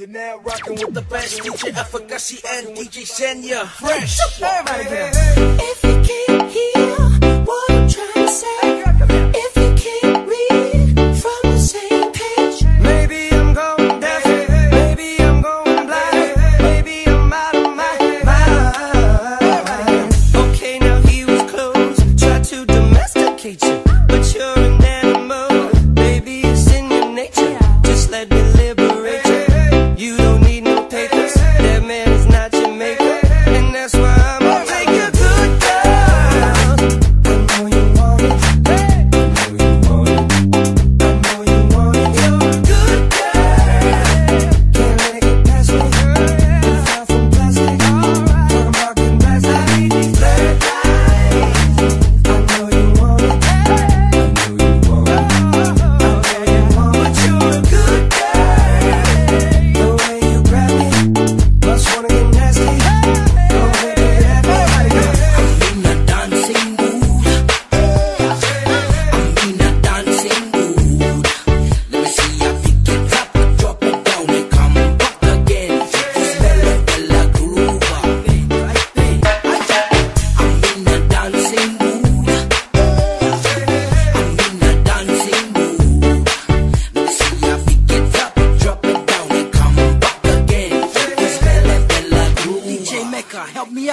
You're now rocking with the best DJ Africa and DJ Senya. Fresh. If you can't hear.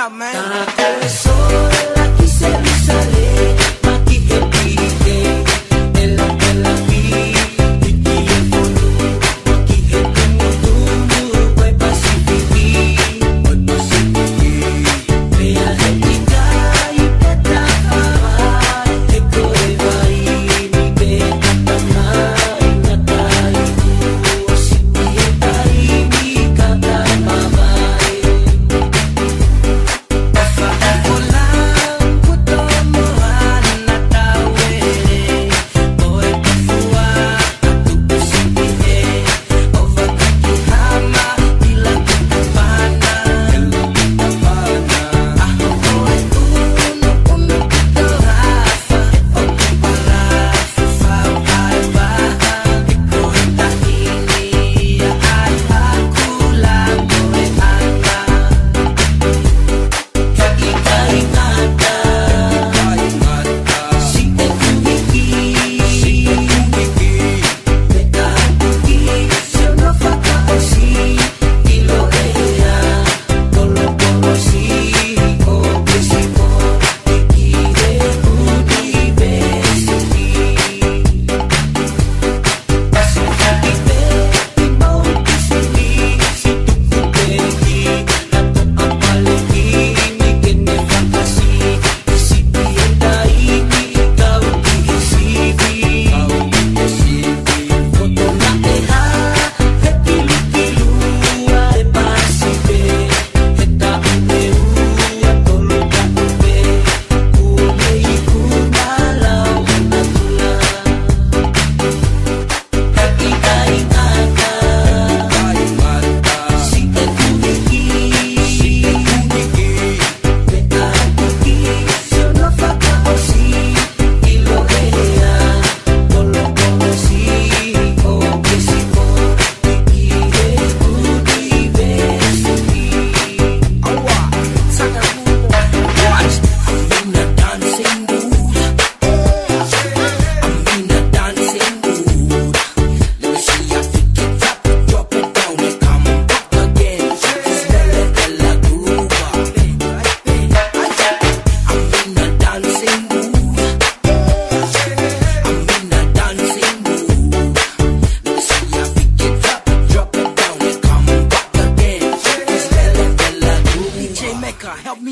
out, man.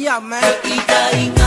Llame.